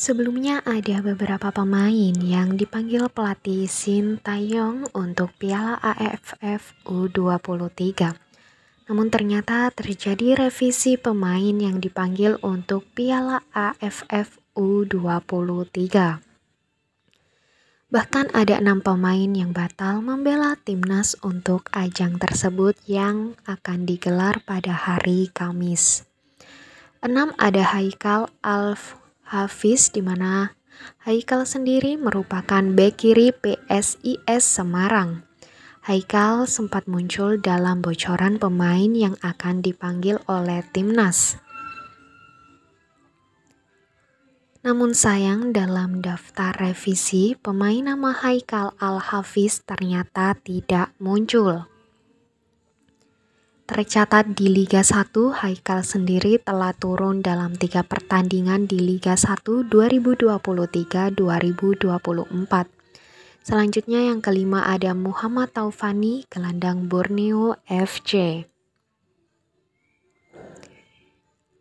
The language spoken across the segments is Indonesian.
Sebelumnya ada beberapa pemain yang dipanggil pelatih Shin Taeyong untuk Piala AFF U23. Namun ternyata terjadi revisi pemain yang dipanggil untuk Piala AFF U23. Bahkan ada enam pemain yang batal membela timnas untuk ajang tersebut yang akan digelar pada hari Kamis. Enam ada Haikal Alf Hafiz di mana Haikal sendiri merupakan bek kiri PSIS Semarang. Haikal sempat muncul dalam bocoran pemain yang akan dipanggil oleh timnas. Namun sayang dalam daftar revisi, pemain nama Haikal Al-Hafiz ternyata tidak muncul. Tercatat di Liga 1, Haikal sendiri telah turun dalam tiga pertandingan di Liga 1 2023-2024. Selanjutnya yang kelima ada Muhammad Taufani, gelandang Borneo FC.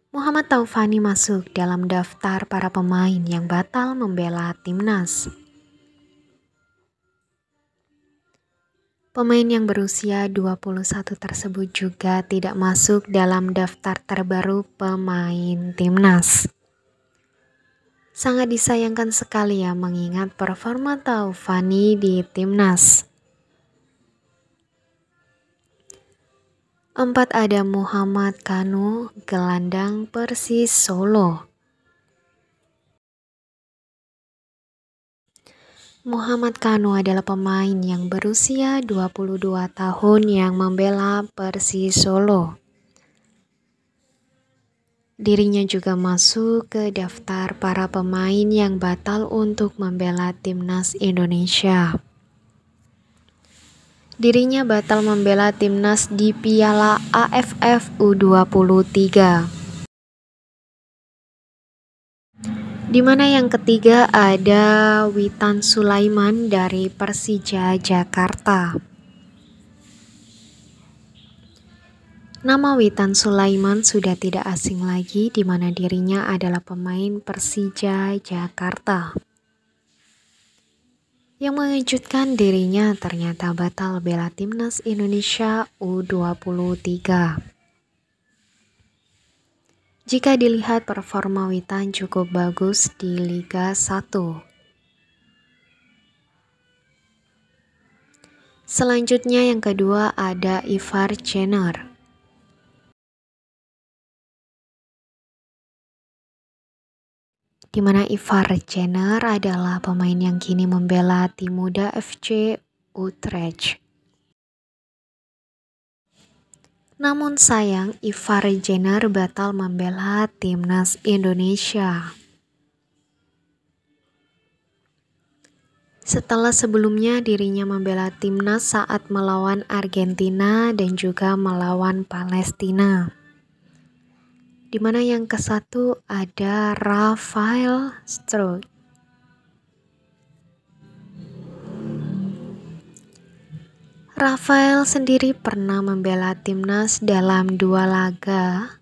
Muhammad Taufani masuk dalam daftar para pemain yang batal membela timnas. Pemain yang berusia 21 tersebut juga tidak masuk dalam daftar terbaru pemain timnas. Sangat disayangkan sekali ya mengingat performa Taufani di timnas. Empat ada Muhammad Kanu, gelandang Persis Solo. Muhammad Kanu adalah pemain yang berusia 22 tahun yang membela Persis Solo. Dirinya juga masuk ke daftar para pemain yang batal untuk membela timnas Indonesia. Dirinya batal membela timnas di Piala AFF U23. Di mana yang ketiga ada Witan Sulaiman dari Persija Jakarta. Nama Witan Sulaiman sudah tidak asing lagi di mana dirinya adalah pemain Persija Jakarta. Yang mengejutkan dirinya ternyata batal bela timnas Indonesia U23. Jika dilihat performa Witan cukup bagus di Liga 1. Selanjutnya yang kedua ada Ivar Jenner. Di mana Ivar Jenner adalah pemain yang kini membela tim muda FC Utrecht. Namun sayang, Ivar Jenner batal membela timnas Indonesia. Setelah sebelumnya dirinya membela timnas saat melawan Argentina dan juga melawan Palestina. Di mana yang ke satu ada Rafael Struik. Rafael sendiri pernah membela timnas dalam dua laga.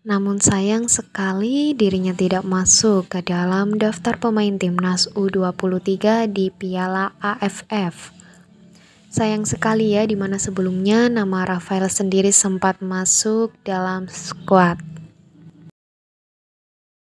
Namun sayang sekali dirinya tidak masuk ke dalam daftar pemain timnas U23 di Piala AFF. Sayang sekali ya di mana sebelumnya nama Rafael sendiri sempat masuk dalam skuad.